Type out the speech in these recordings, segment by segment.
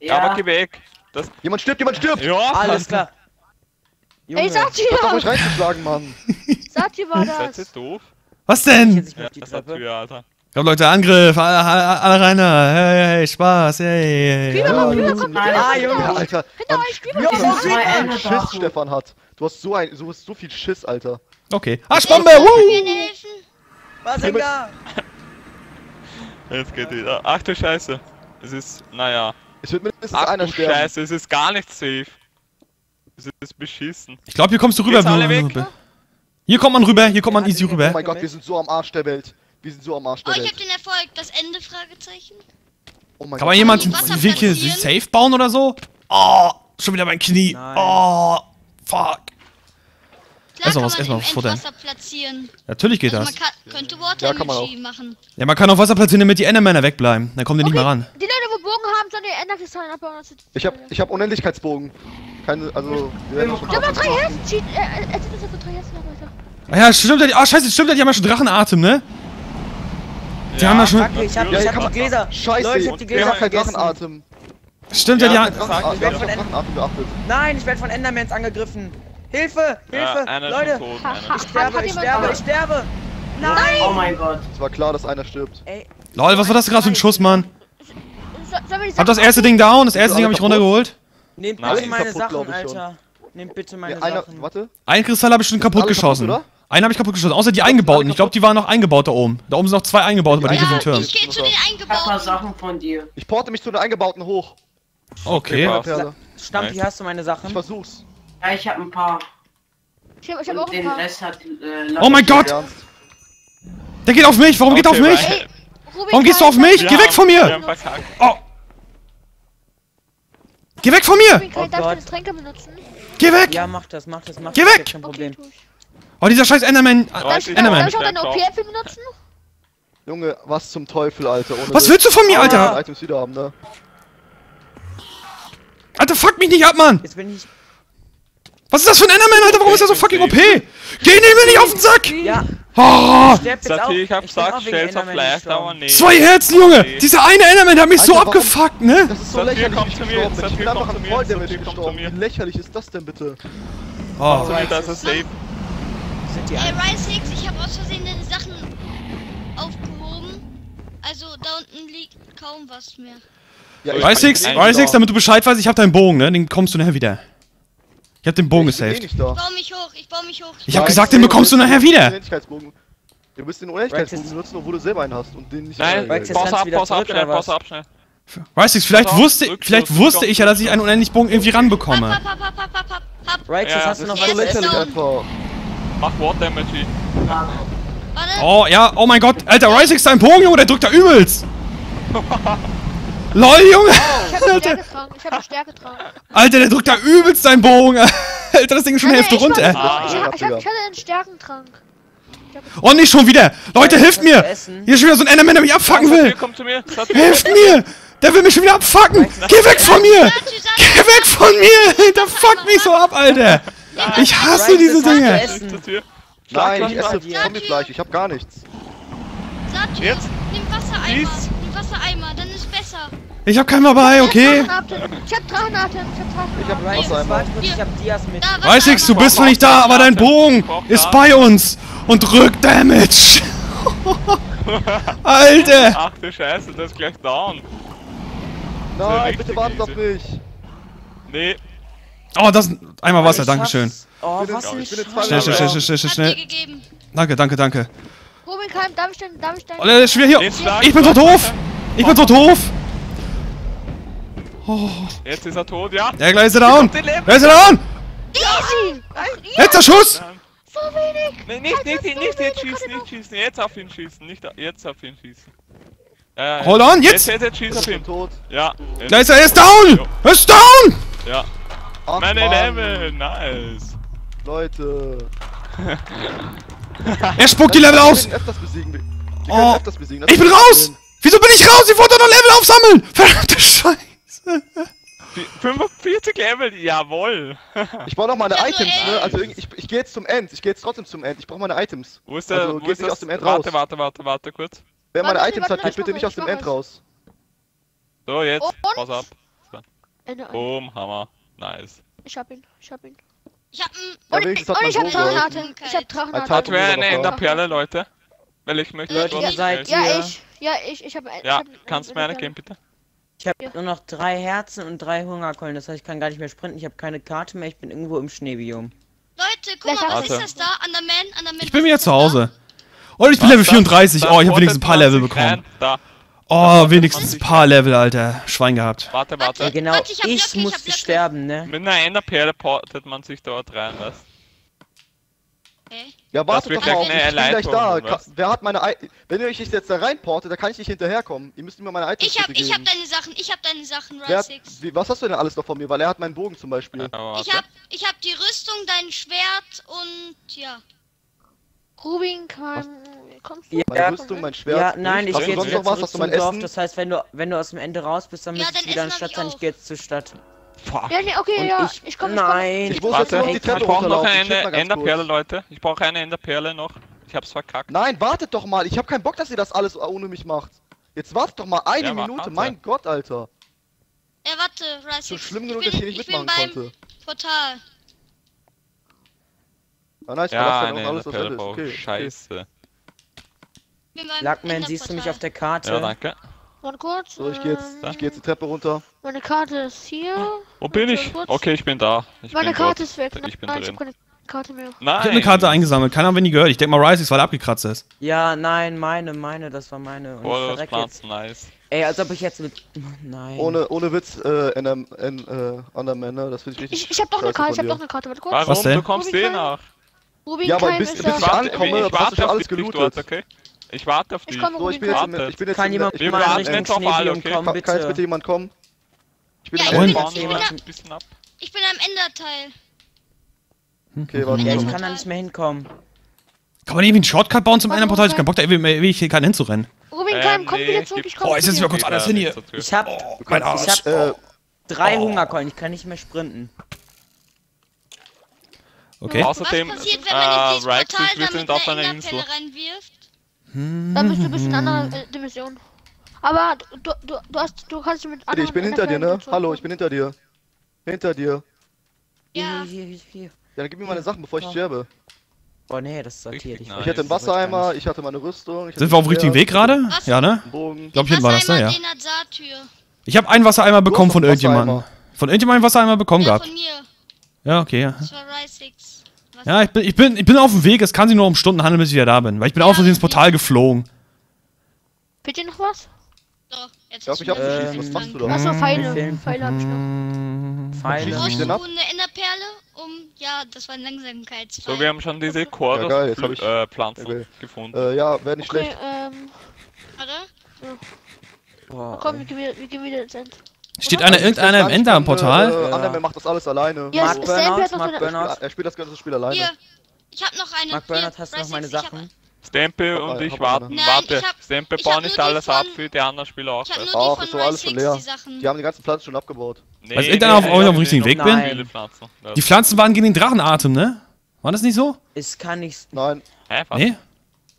Ja, aber geh weg. Das, Jemand stirbt, jemand stirbt! ja, Alles klar. Ey, Junge, Sati, Hört auf euch reinzuschlagen, Mann! Sati war Das das. ist doof. Was ich denn? Ja, das Treppe. Tür, Alter. Komm Leute, Angriff, alle, alle, alle rein da. Hey, hey, Spaß, hey. Kühler, hey. komm, Kühler, komm, ah. Junge. Alter, Hinter euch, Kühler, Kühler. Schiss da. Stefan hat. Du hast so ein, du hast so viel Schiss, Alter. Okay. Arschbombe, Mir woo! helfen. Basenga! Jetzt geht wieder. Ach du Scheiße. Es ist, naja. Es wird mindestens Ach einer sterben. Scheiße, es ist gar nicht safe. Es ist beschissen. Ich glaube, hier kommst du rüber. Weg? Hier kommt man rüber, hier kommt man easy Oh rüber. mein Gott, wir sind so am Arsch der Welt. Wir sind so am Arsch Oh, der ich hab Welt. den Erfolg. Das Ende? Fragezeichen. Oh mein Kann man Gott. jemand den Weg hier safe bauen oder so? Oh, schon wieder mein Knie. Nein. Oh, fuck. Klar noch kann was, man was, Futter. Endwasser platzieren. Natürlich geht Also das. man kann, könnte Water Ja, kann man Energy machen. Ja, man kann auch Wasser platzieren, damit die Endermänner wegbleiben. Dann kommen die nicht mehr ran. Die Leute, wo Bogen haben, sollen die Enderkristallen abbauen. das ist- Ich hab, ich hab Unendlichkeitsbogen. Keine, also, wir werden schon Ich hab mal drei Herzen. Cheat, äh, äh, erzähl uns jetzt drei Herzen noch weiter. Ah ja, stimmt. Ah, scheiße, stimmt. Die haben ja schon Drachenatem, ne? Die haben ja schon. Kacke, ich hab, Ja, ich hab die Gläser. Scheiße, Leute, ich hab die ich Gläser hab keinen vergessen. Drachenatem. Stimmt, ja, die Ja, haben. das- Ich werd auf von Drachenatem geachtet. Nein, ich werde von Endermans angegriffen. Hilfe! Hilfe! Ja, Leute! tot. Ich sterbe, ich sterbe, ich sterbe! Nein! Oh mein Gott. Es war klar, dass einer stirbt. Ey, Lol, was war das gerade für ein Schuss, Mann? So- Hab das Sachen erste Ding down, das erste Ding hab ich runtergeholt. nehmt Nein, bitte ist meine kaputt, Sachen, ich. Alter. Nehmt bitte meine Sachen. warte. Ein Kristall habe ich schon kaputt geschossen. kaputt, Einen habe ich kaputt geschossen, außer die eingebauten. Ich glaube, die waren noch eingebaut da oben. Da oben sind noch zwei eingebaut bei Ja, Turm. ich gehe zu den Ich hab paar eingebauten. Sachen von dir. Ich porte mich zu der eingebauten hoch. Okay. Stampi, hast du meine Ich versuch's. Ja, ich hab ein paar. Ich hab, ich hab auch den paar. Rest hat. Äh, Oh mein Gott! Ernst. Der geht auf mich, warum geht er auf Okay, mich? Rubin, Warum gehst du auf mich? Geh weg von mir! Oh! Geh weg von mir! Oh ich darf Gott. ich das Tränke benutzen? Geh weg! Ja, mach das, mach das, mach Geh das. weg! ist Kein Okay, Problem. Oh, dieser scheiß Enderman. Darf ich, ich darf Enderman. ich auch deine. OP-Äpfel benutzen? Junge, was zum Teufel, Alter. Ohne Was willst du von mir, Ah, Alter? Items wieder haben, ne? Alter, fuck mich nicht ab, Mann! Jetzt bin ich. Was ist das für ein Enderman, Alter? Warum ist er so fucking OP? Geh mir nicht auf den Sack! Ja, Oh, jetzt Sati, auch. ich hab wegen stell's auf gestorben. aber nee. zwei Herzen, Junge! Dieser eine Enderman, der hat mich so abgefuckt, ne? Das ist so lächerlich, komm wie ich zu mir. Ich bin einfach an Volldamage gestorben. Wie lächerlich ist das denn bitte? Oh. Das ist safe. Sind die Ey, alle- Rise 6, ich habe aus Versehen deine Sachen aufgehoben. Also da unten liegt kaum was mehr. Ja, Rysix, damit du Bescheid weißt, ich hab deinen Bogen, ne? Den kommst du nachher wieder. Ich hab den Bogen ich gesaved. Ich baue mich hoch, ich baue mich hoch. Ich hab Nein, gesagt, den bekommst du nachher wieder. Unendlichkeitsbogen. Du musst den Unendlichkeitsbogen benutzen, obwohl du selber einen hast und den nicht. Nein, du ab, pass ab, schnell, pass ab, schnell. Rysix, vielleicht Pass auf, wusste, vielleicht wusste ich ja, dass ich einen unendlichen Bogen irgendwie ranbekomme. Hab, hab, hab, hab, hab, hab, hab. Jetzt hast du noch was lächerlich einfach. Mach Water Damage. Oh, ja, oh mein Gott, Alter, Rysix, dein Bogen, Junge, der drückt da übelst. LOL, Junge! Ich hab einen Stärketrank, ich hab einen Stärketrank. Alter, der drückt da übelst deinen Bogen. Alter, das Ding ist schon Hälfte runter. Ah, Ich, hab- ich, hab- ich hatte einen Stärkentrank. Oh, nicht schon wieder. Leute, hilft mir. Essen? Hier ist schon wieder so ein Enderman, der mich abfucken Saphir, will. komm zu mir. Saphir. Hilft mir. Der will mich schon wieder abfucken. Geh weg von mir. Geh weg von mir. Der fuckt mich so ab, Alter. Ich hasse diese Dinge. Nein, ich esse. Zombiefleisch, ich hab gar nichts. Jetzt? nimm Wassereimer. Dies. Nimm Wassereimer, dann ist besser. Ich hab keinen dabei, okay? Drachenatem. Ich hab Drachenatem, ich hab Drachenatem. Ich hab warte kurz, ich hab Dias mit. Da, Weißix, du bist zwar nicht da, aber dein Bogen ist bei uns und drückt Damage. Alter. Ach du Scheiße, das ist gleich down. Nein, bitte wartet auf mich. Nee, Oh, das einmal Wasser, Ich dankeschön. schaff's. Oh, was zwei Schnell, schnell, schnell, schnell, schnell. Danke, danke, danke. Rubin, kann, darf ich denn, darf ich denn? Oh, der ist schon wieder den hier. Ich bin so doof. Ich bin so doof. Jetzt ist er tot, ja. Der gleich ist er down. Wer ist er down? Easy! Letzter Schuss. So wenig! Nee, nicht, nicht, nicht, so nicht wenig, jetzt schießen, nicht schießen. Jetzt auf ihn schießen, nicht jetzt auf ihn schießen. Äh, Hold on, jetzt. Jetzt, jetzt, jetzt schieß auf ihn. tot. Ja. jetzt. Gleich ist er, er ist down. Er ist down. Ja. Ach, Meine Mann, Level, nice. Leute. Er spuckt die Level aus. Oh, Ich bin raus. Wieso bin ich raus? Ich wollte doch noch Level aufsammeln. Verdammte Scheiße. Die 45 Level, jawohl. Ich brauche noch meine Ich hab nur Items, ne? Also ich, ich gehe jetzt zum End. Ich gehe jetzt trotzdem zum End. Ich brauche meine Items. Wo ist der, Also, wo geht ist nicht aus dem End warte, raus. warte, warte, warte, kurz. Wer meine Warte, Items warte, hat, geht ich bitte nicht aus dem ich End raus. So, jetzt, Und? pass ab. Ein. Boom, Hammer. Nice. Ich hab ihn, ich hab ihn. Ich hab ein. Ja, Und, und ich mein hab Bogen geholfen. Drachenatem. Ich hab. Teil Hat wer eine. Enderperle, Leute? Weil ich möchte Leute, schon- ihr seid- Ja, ich. Ja, ich. Ich hab ich Ja, hab kannst du mir eine geben, bitte? Ich habe nur noch drei Herzen und drei Hungerkeulen. Das heißt, ich kann gar nicht mehr sprinten. Ich habe keine Karte mehr. Ich bin irgendwo im Schneebiom. Leute, guck mal, was Warte. ist das da? Underman, Underman. Ich bin wieder zu das Hause. Und ich bin Level 34. Oh, ich hab wenigstens ein paar Level bekommen. Da. Oh, wenigstens ein paar Level, Alter. Schwein gehabt. Warte, Warte. warte. Ja, genau. Warte, ich ich Blöcke, musste sterben, ne? Mit einer Enderperle portet man sich dort rein, was? Ja, wartet wird doch mal ich bin gleich da. Ka-? Wer hat meine I Wenn ihr euch jetzt da reinportet, da kann ich nicht hinterherkommen. Ihr müsst mir meine Items Ich hab, bitte ich hab geben. deine Sachen, ich hab deine Sachen, wie, was hast du denn alles noch von mir? Weil er hat meinen Bogen zum Beispiel. Aber Ich warte. hab, ich hab die Rüstung, dein Schwert und ja. Rubin kann. Kommst du? Ja, Meine Rüstung, mein Schwert. Ja, nein, ich Hast gehe jetzt noch was? Hast du mein Dorf. Essen? Das heißt, wenn du, wenn du aus dem Ende raus bist, dann Ja, müsstest du wieder in Stadt ich sein. Ich gehe jetzt zur Stadt. Fuck. Ja, nee, okay, Und ja. ich, Ich komm, nein. Ich muss jetzt nur noch die Ich brauche noch eine Ich Enderperle. Leute. Ich brauche eine Enderperle noch. Ich hab's verkackt. Nein, wartet doch mal. Ich habe keinen Bock, dass ihr das alles ohne mich macht. Jetzt wartet doch mal eine Ja, Minute. warte. Mein Gott, Alter. Ja, warte, Rysix. So schlimm ich genug, bin, dass ich hier nicht ich bin mitmachen beim konnte. Portal. Ah, nein, ich Ja, dann auch alles, was Okay, ich. okay. Scheiße. Ich bin beim Lackman, siehst du mich auf der Karte? Ja, danke. Warte kurz. So, ich gehe jetzt, ähm, ich geh jetzt die Treppe runter. Meine Karte ist hier. Wo bin Warte ich? kurz. Okay, ich bin da. Ich Meine bin Karte dort. ist weg. Ich bin Nein, ich drin. hab keine Karte mehr. Nein. Ich hab eine Karte eingesammelt. Keiner hat nie gehört. Ich denk mal, Rice ist, weil er abgekratzt ist. Ja, nein, meine, meine, das war meine. Und ich Boah, das. Pflanzen, nice. Ey, als ob ich jetzt mit. Nein. Ohne, ohne Witz, äh, in einem, in, äh, Underman, ne? Das finde ich richtig Ich, ich hab doch eine Karte, ich hab doch eine Karte. Warte kurz. Warum? Was denn? Du kommst eh Rubin nach. Rubin Ja, aber bis- bis ich warte, ankomme, ich hast du warte schon alles gelootet. okay? Ich warte auf Ich dich. komme, So, ich Rubin bin jetzt, im, ich bin jetzt Kann jemand der, Wir mal warten jetzt auf alle, okay? kommen, kann, kann jetzt bitte bitte? jemand kommen? Ich bin Ja, ich Mitte. Fahren ich wir bin ein bisschen ab. Ich bin am Enderteil. Okay, warte. Ja, ich komm. kann da nicht mehr hinkommen. Kann man irgendwie einen Shortcut bauen zum Warte, Enderportal? Ich hab keinen Bock, da ewig, ewig hier keinen hinzurennen. Rubin Ähm, Keim, komm nee, wieder zurück. Ich komm Boah, jetzt dir. mir kurz alles hin hier. Ich hab, Mein Ich Arsch. hab, äh, drei Oh. Hungerkeulen, ich kann nicht mehr sprinten. Okay. Außerdem, Was passiert, wenn äh, man Portal wir mit sind auf einer einer Insel. Reinwirft? Dann bist du ein bisschen in einer anderen äh, Dimension. Aber du, du, du, hast, du kannst mit anderen ich bin hinter dir, ne? Hallo, ich bin hinter dir. Hinter dir. Ja. Hier, hier, hier, hier. Ja, dann gib mir meine Sachen, bevor ich Ja. sterbe. Oh nee, das sortiert. Ich. Ich hatte einen Wassereimer, ich hatte meine Rüstung. Sind wir auf dem richtigen Weg gerade? Ja, ne? Ich glaube, hier war das, ne? Ja. Ich habe einen Wassereimer bekommen von irgendjemandem. Von irgendjemandem einen Wassereimer bekommen Ja, gehabt. von mir. Ja, okay, ja. Das war Rysix. Was? Ja, ich bin, ich, bin, ich bin auf dem Weg. Es kann sich nur um Stunden handeln, bis ich wieder da bin. Weil ich bin auch von ins Portal geflogen. Fehlt dir noch was? So, jetzt hast auf mich was machst du da? Achso, Pfeile. Pfeile hab ich noch. Mm, Pfeile. Brauchst du eine Enderperle, um... Ja, das war ein Langsamkeitspfeil. So, wir haben schon diese Ja, geil, jetzt hab ich- Chorus-Pflanzen Okay. gefunden. Äh, ja, wäre nicht Okay, schlecht. ähm, Warte. Boah, komm, wir gehen wieder, wir gehen wieder ins End. Steht einer, irgendeiner im Ende am Portal? Äh, Ja. Underman macht das alles alleine. Ja, Mark noch Mark Burnout. Er spielt das ganze Spiel alleine. Hier. Ich hab noch eine. Mark Hier, Bernhard, hast du noch meine ich hab- Sachen? Stempel Hab und mal- ich hab warten. Nein, Warte, ich hab- Stempel hab bauen nicht die alles ab von- für die anderen Spieler auch. Ich hab nur? Ach, die ist von doch alles schon leer. die. Die haben die ganzen Pflanzen schon abgebaut. Nee, Weiß irgendeiner, ich auf dem richtigen Weg bin? Pflanzen. Ja. Die Pflanzen waren gegen den Drachenatem, ne? War das nicht so? Es kann nicht. Nein. Hä, was? Nee?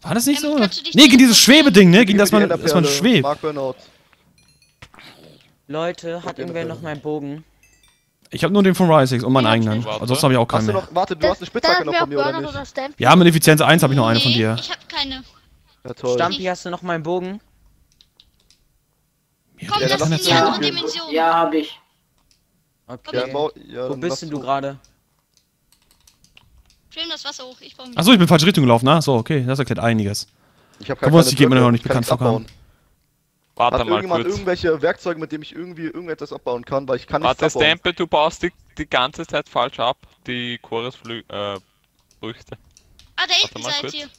War das nicht Ähm, so? Nee, gegen dieses? Schwebeding, ne? Gegen das man, dass man schwebt. Mark Burnout. Leute, hat irgendwer noch meinen Bogen? Ich habe nur den von Rysix und meinen Ja, eigenen. warte. Ansonsten habe ich auch Hast keinen du mehr. noch, warte, du Das- hast eine Spitzhacke noch von mir mir, oder nicht? oder. Ja, mit Effizienz 1 habe ich noch eine von dir. Ich hab keine. Ja, toll. Stampi, hast du noch meinen Bogen? Komm, Ja, das ist die andere Dimension. Ja, hab ich. Okay. Ja, Wo bist denn du gerade? Schwimm das Wasser hoch, ich brauch mich. Achso, ich bin falsche Richtung gelaufen, ne? So, okay, das erklärt einiges. Ich hab Obwohl, die geht mir noch nicht kann bekannt vorkommen. Warte Hat mal irgendjemand kurz. irgendwelche Werkzeuge, mit dem ich irgendwie irgendetwas abbauen kann, weil ich kann nichts Warte, abbauen. Stempel, du baust die, die ganze Zeit falsch ab. Die Chorusfrüchte. Äh, Früchte. Ah, da hinten mal seid kurz. ihr.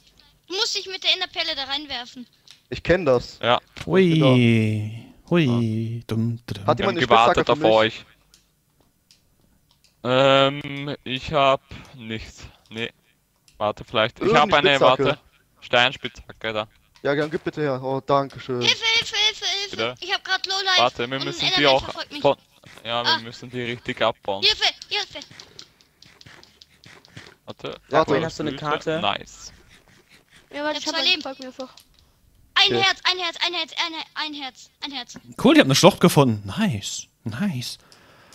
Du musst dich mit der Enderpelle da reinwerfen. Ich kenne das. Ja, Hui. Hui. Dum, dum. Hat jemand eine gewartet auf euch. Ähm, ich hab nichts. Nee. Warte, vielleicht. Ich hab eine, Spitzhacke. warte. Steinspitzhacke da. Ja, dann gib bitte her. Oh, danke schön. Hilfe, Hilfe, Hilfe, Hilfe. Bitte? Ich hab grad Lowlife. Warte, wir müssen die auch verfolgt mich. von. Ja, wir Ah. müssen die richtig abbauen. Hilfe, Hilfe. Warte. Warte. Chorusfrüchte. Hast du eine Karte? Nice. Ja, warte, Ich hab hab zwei Leben. Folg mir einfach. Ein Okay. Herz, ein Herz, ein Herz, ein, Her- ein Herz, ein Herz. Cool, ich habe eine Schlucht gefunden. Nice. Nice.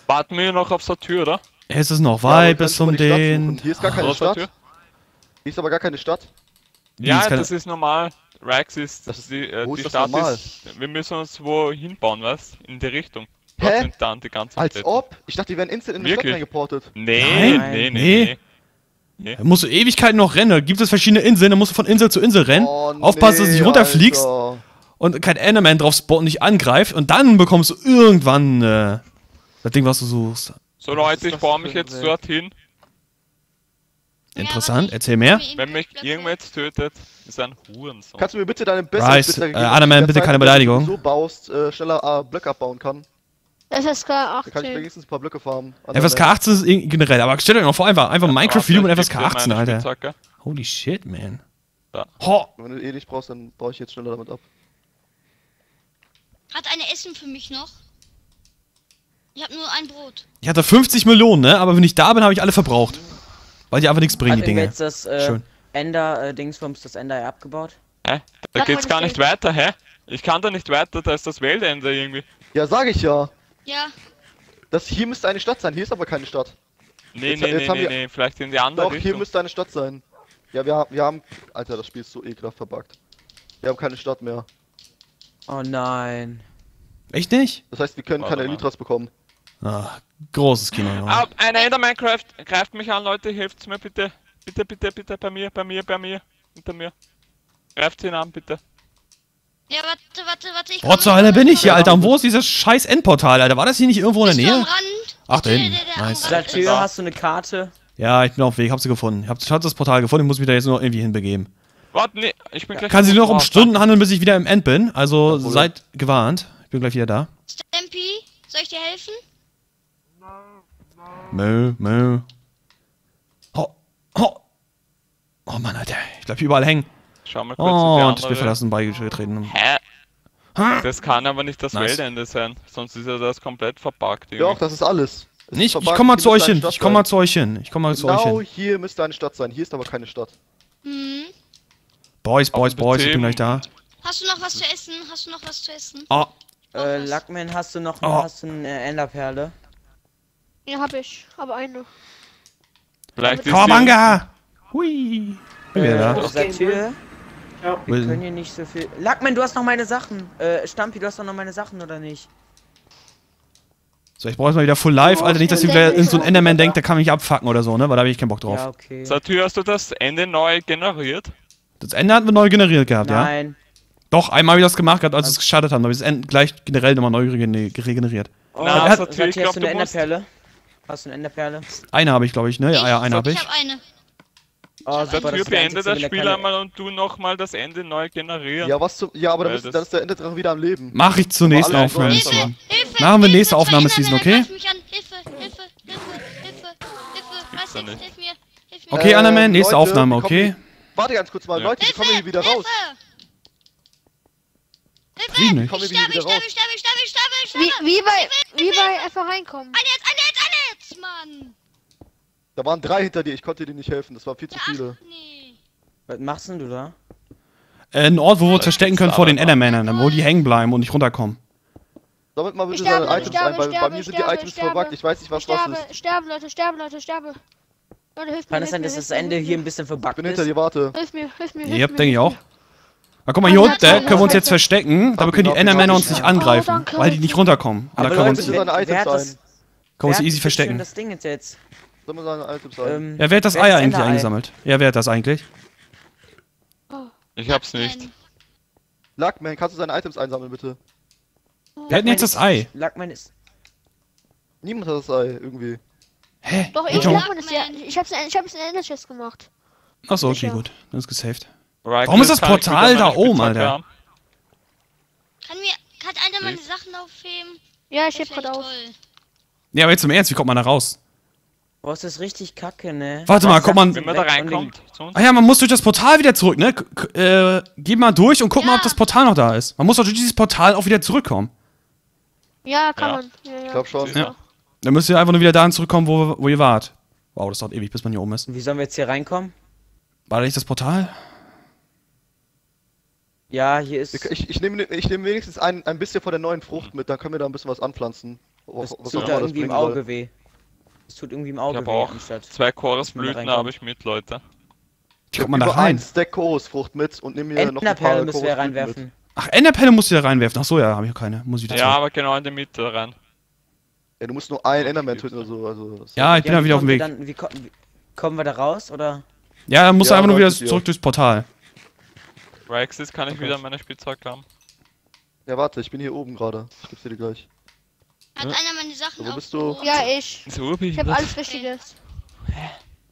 Warten wir noch auf Satyr, oder? Es ist noch Ja, weit wir bis zum den. Hier ist gar keine Stadt. Hier ist aber gar keine Stadt. Ja, ist keine- das ist normal. Rex ist, Das ist- die, äh, wo die ist das Stadt normal? ist. Wir müssen uns wo hinbauen, was? In die Richtung. Hä? Sind dann die ganzen Als Städte. ob? Ich dachte, die wären instant in die Stadt Wirklich? reingeportet. Nee, Nein. nee, nee, Nee. nee. Da musst du Ewigkeiten noch rennen. Da gibt es verschiedene Inseln, da musst du von Insel zu Insel rennen. Oh, Aufpassen, dass du nicht nee, runterfliegst Alter. und kein Enderman drauf spawnt und dich angreift. Und dann bekommst du irgendwann äh, das Ding, was du suchst. So Leute, ich baue mich jetzt Welt? dorthin. Interessant, erzähl mehr. Wenn mich irgendwer jetzt tötet, ist ein Hurensohn. Kannst du mir bitte deine bessere Bryce, Spitze äh, in bitte keine Zeit, wenn du Beleidigung. so baust, äh, schneller äh, Blöcke abbauen kann. FSK Da kann ich 18. wenigstens ein paar Blöcke farmen. FSK 18 ist generell, aber stell dir noch vor, einfach, einfach Minecraft-Video mit FSK ich geb dir 18, meine Alter. Spitzhacke. Holy shit, man. Da. Ho! Wenn du eh nicht brauchst, dann baue ich jetzt schneller damit ab. Hat eine Essen für mich noch? Ich habe nur ein Brot. Ich hatte 50 Millionen, ne? Aber wenn ich da bin, habe ich alle verbraucht. Weil die einfach nichts bringen, Hat die Dinge. jetzt das äh, Schön. Ender-Dingsbums, das Ender abgebaut? Hä? Da Sag geht's gar das nicht weiter, hä? Ich kann da nicht weiter, da ist das Weltende irgendwie. Ja, sag ich ja. Ja, Das hier müsste eine Stadt sein, hier ist aber keine Stadt. Nee, Jetzt- nee, jetzt nee, haben nee, wir- nee, vielleicht in die andere Doch, hier Richtung. müsste eine Stadt sein. Ja, wir, haben- wir haben... Alter, das Spiel ist so ekelhaft verbuggt. Wir haben keine Stadt mehr. Oh nein. Echt nicht? Das heißt, wir können Warte keine mal. Elytras bekommen. Ah, großes Kino, Junge. Ah, ein Enderman greift, greift mich an, Leute, helft's mir bitte. Bitte, bitte, bitte, bei mir, bei mir, bei mir, hinter mir. Greift ihn an, bitte. ja, warte, warte, warte. Ich Wo zur Hölle bin ich hier, Ja. Alter? Und wo ist dieses scheiß Endportal, Alter? War das hier nicht irgendwo in der Nähe? Ach, da Der, hinten. der, der Nice. Ist. da. hast du eine Karte? Ja, ich bin auf dem Weg, hab sie gefunden. Ich hab, ich hab das Portal gefunden, ich muss mich da jetzt nur irgendwie hinbegeben. Warte, nee, ich bin gleich. Kann sich nur noch um. Stunden handeln, bis ich wieder im End bin. Also seid gewarnt. Ich bin gleich wieder da. Stampy, soll ich dir helfen? Mö, mö. Ho, ho. Oh Mann, Alter. Ich bleib hier überall hängen. Schau mal kurz in die Oh, und ich bin verlassen beigetreten. Hä? Ha? Das kann aber nicht das Nice. Weltende sein, sonst ist ja das komplett verpackt. Ja, irgendwie. auch, das ist alles. Es ist Nicht, ich verbuggt, komm mal zu euch hin. Ich komm mal zu euch hin. Ich komm mal zu euch Genau hin. hier müsste eine Stadt sein, hier ist aber keine Stadt. Hm. Boys, Boys, Auf Boys, ich bin gleich da. Hast du noch was zu essen? Hast du noch was zu essen? Oh, Äh, was. Luckman, hast du noch Oh. hast du eine Enderperle? Ja, hab ich. Aber eine. Vielleicht ist sie- Kawabanga! Hui. Bin wieder da. Ja. wir können hier nicht so viel. Luckman, du hast noch meine Sachen. Äh, Stampi, du hast doch noch meine Sachen, oder nicht? So, ich brauche mal wieder Full Life, Alter. Nicht, dass wieder in so ein Enderman denkt, der kann mich abfacken oder so, ne? Weil da habe ich keinen Bock drauf. Ja, okay. Satyr, hast du das Ende neu generiert? Das Ende hatten wir neu generiert gehabt, ja? Nein. Doch, einmal habe ich das gemacht gehabt, als wir es gestartet haben. Da habe ich das Ende gleich generell nochmal neu regen- regeneriert. Oh, Na, Satyr, Satyr, ich glaub, hast du eine du musst- Enderperle? Hast du eine Enderperle? Eine habe ich, glaube ich, ne? Ja, ja, eine habe Ich ich. habe eine. Oh, super, das beende das er Spiel einmal und du nochmal das Ende neu generieren. Ja, was zum. Ja, aber dann, das- dann ist der Enderdrache wieder am Leben. Mach ich zur nächsten alle Aufnahme. Hilfe, Hilfe, Hilfe! Machen wir Hilfe, nächste Aufnahmeseason, okay? Hilfe, Hilfe, Hilfe, Hilfe, Hilfe. Was nicht. Hilf mir, hilf mir. Okay, Ähm, Annaman, nächste Leute, Aufnahme, wir kommen okay? Warte ganz kurz mal, Ja. Leute, wie kommen wir hier wieder raus? Hilfe! Wie? Kommen Ich sterbe, ich sterbe, ich sterbe, ich sterbe, ich sterbe, ich Wie, sterbe! wie bei, wie bei einfach reinkommen. Ein jetzt, jetzt, Mann! Da waren drei hinter dir, ich konnte dir nicht helfen, das waren viel zu Ja, viele. Was machst denn du da? Äh, ein Ort, wo wir uns verstecken können vor den aber- Endermännern, wo die hängen bleiben und nicht runterkommen. Sammelt mal bitte Ich sterbe, seine ich Items sterbe, ein, weil ich bei sterbe, mir ich sind die sterbe, Items ich sterbe. verbuggt, ich weiß nicht, was Ich was sterbe, ist. sterbe, Leute, sterbe, Leute, sterbe. Leute, hilf mir. Kann es sein, dass das Ende hier ein bisschen Ich verbuggt bin ist? hinter dir, warte. Hilf mir, hilf mir. Ja, hilf mir, denke ich auch. Na guck mal, hier Ja, unten ja, können wir uns ja. jetzt verstecken, aber können die Hab ihn Endermänner uns nicht angreifen, Oh, danke. weil die nicht runterkommen. Und da Aber können wir uns, wer, hat das, uns wer hat easy verstecken. das Ding jetzt jetzt? Sammel seine Items ein. Ähm, Ja, wer hat das wer Ei hat eigentlich Enderei? eingesammelt? Ja, wer hat das eigentlich? Ich hab's nicht. Luckman, kannst du seine Items einsammeln, bitte? Wer hat denn jetzt das Ei? Luckman ist. Niemand hat das Ei, irgendwie. Hä? Doch, Ich hab das ja. Ich hab's, ich hab's in Ender Chest gemacht. Achso, okay, gut. Dann ist gesaved. Right, Warum ist das kann Portal da oben, Alter? Kann mir, kann einer meine Sachen aufheben? Ja, ich heb grad auf. toll. Ja, aber jetzt im Ernst, wie kommt man da raus? Boah, ist das richtig kacke, ne? Warte mal, Was guck mal. sagt Wenn sie man da reinkommt. Ah ja, man muss durch das Portal wieder zurück, ne? K äh, geh mal durch und guck mal, Ja. ob das Portal noch da ist. Man muss doch durch dieses Portal auch wieder zurückkommen. Ja, kann Ja. man. Ja, ja. Ich glaub schon. Ja. Dann müsst ihr einfach nur wieder dahin zurückkommen, wo, wo ihr wart. Wow, das dauert ewig, bis man hier oben ist. Wie sollen wir jetzt hier reinkommen? War da nicht das Portal? Ja, hier ist. Ich, ich, ich nehme ich nehm wenigstens ein, ein bisschen von der neuen Frucht mit, dann können wir da ein bisschen was anpflanzen. Oh, Das auch tut immer da das irgendwie im soll. Auge weh. Das tut irgendwie im Ich Auge habe weh, auch anstatt. zwei Chorusblüten habe ich mit, Leute. Wie kommt man da rein? ein Stack Chorusfrucht mit und nimm mir noch ein paar Enderperle müssen wir reinwerfen. Ach, Enderpelle musst du da reinwerfen. Ach so, ja, habe ich keine. Muss ich wieder Ja, aber genau in die Mitte rein. Mit. Ja, du musst nur einen Enderman töten oder so. Also, Ja, ich bin Ja, wieder auf dem kommen wir Weg. Dann, wie, ko wie, kommen wir da raus, oder? Ja, dann musst du Ja, einfach nur wieder mit zurück durchs Portal. Rexis kann ich wieder meine Spielzeug haben. ja, warte, ich bin hier oben gerade. Ich geb's dir gleich. Hat Ja. einer meine Sachen Wo bist du? Ja, ich. So Ich habe alles Wichtiges.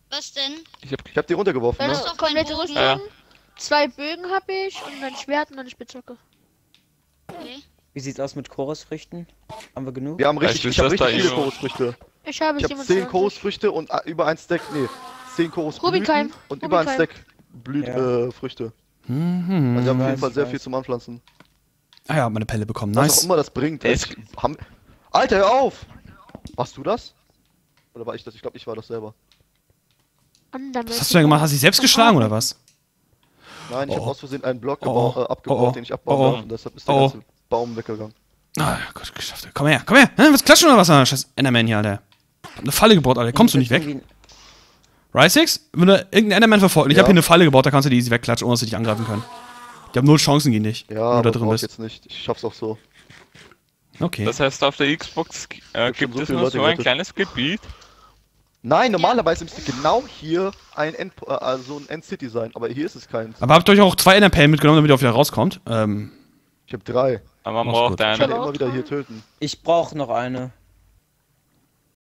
Was denn? Ich hab Ich hab die runtergeworfen, Dann ne? doch kein komplette. Rüstung. Ja. Zwei Bögen habe ich und ein Schwert und eine Spitzhacke. Okay. Wie sieht's aus mit Chorusfrüchten? Haben wir genug? Wir haben richtig, ich hab ist das richtig viele. Chorusfrüchte. Ich habe Ich hab 27. 10 Chorusfrüchte und äh, über ein Stack, nee, 10 Chorusblüten und über ein. Stack Blüt, Ja. äh, Früchte. Mhm. Also wir haben auf jeden Fall sehr weiß. viel zum Anpflanzen. Ah ja, meine Pelle bekommen. Was auch Nice. immer das bringt. Ich, haben, Alter, hör auf! Warst du das? Oder war ich das? Ich glaube, ich war das selber. Was hast du denn gemacht? Hast du dich selbst geschlagen oder was? Nein, ich Oh. habe aus Versehen einen Block Oh, oh. äh, abgebaut, Oh, oh. den ich abbauen Oh, oh. darf und deshalb ist der Oh. ganze Baum weggegangen. Ah, gut, geschafft. Komm her, komm her. Hä, was klatschen oder was? Scheiß Enderman hier, Alter. Hab eine Falle gebaut, Alter. Kommst du nicht weg? Rysix, wenn du irgendeinen Enderman verfolgt, ich Ja. habe hier eine Falle gebaut, da kannst du die easy wegklatschen, ohne dass sie dich angreifen können. Die haben null Chancen gegen dich, Ja, du aber da drin ich bist. jetzt nicht. Ich schaff's auch so. Okay. Das heißt, auf der Xbox äh, gibt so es nur Leute so ein kleines Gebiet. Nein, normalerweise müsste genau hier ein End, äh, also ein End-City sein, aber hier ist es keins. Aber habt ihr euch auch zwei Enderperlen mitgenommen, damit ihr auch wieder rauskommt? Ähm, Ich habe drei. Aber man braucht gut. Ich eine. kann immer auch wieder hier töten. Ich brauche noch eine.